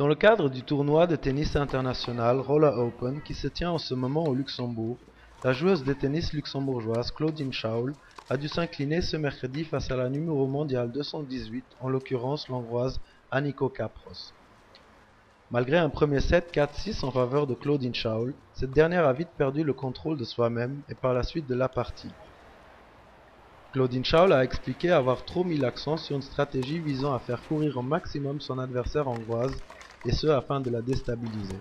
Dans le cadre du tournoi de tennis international Roller Open qui se tient en ce moment au Luxembourg, la joueuse de tennis luxembourgeoise Claudine Schaul a dû s'incliner ce mercredi face à la numéro mondiale 218, en l'occurrence l'hongroise Aniko Kapros. Malgré un premier set 4-6 en faveur de Claudine Schaul, cette dernière a vite perdu le contrôle de soi-même et par la suite de la partie. Claudine Schaul a expliqué avoir trop mis l'accent sur une stratégie visant à faire courir au maximum son adversaire hongroise, et ce afin de la déstabiliser.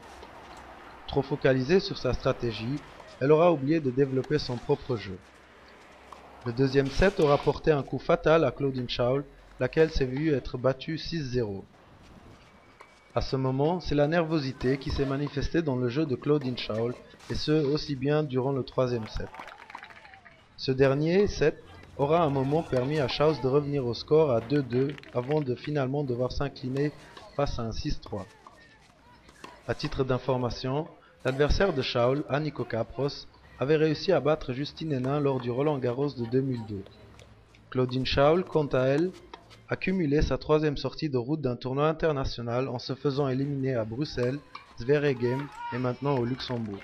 Trop focalisée sur sa stratégie, elle aura oublié de développer son propre jeu. Le deuxième set aura porté un coup fatal à Claudine Schaul, laquelle s'est vue être battue 6-0. À ce moment, c'est la nervosité qui s'est manifestée dans le jeu de Claudine Schaul, et ce aussi bien durant le troisième set. Ce dernier set aura un moment permis à Schaus de revenir au score à 2-2 avant de finalement devoir s'incliner face à un 6-3. À titre d'information, l'adversaire de Schaul, Aniko Capros, avait réussi à battre Justine Hénin lors du Roland Garros de 2002. Claudine Schaul, quant à elle, a cumulé sa troisième sortie de route d'un tournoi international en se faisant éliminer à Bruxelles, Zveregem et maintenant au Luxembourg.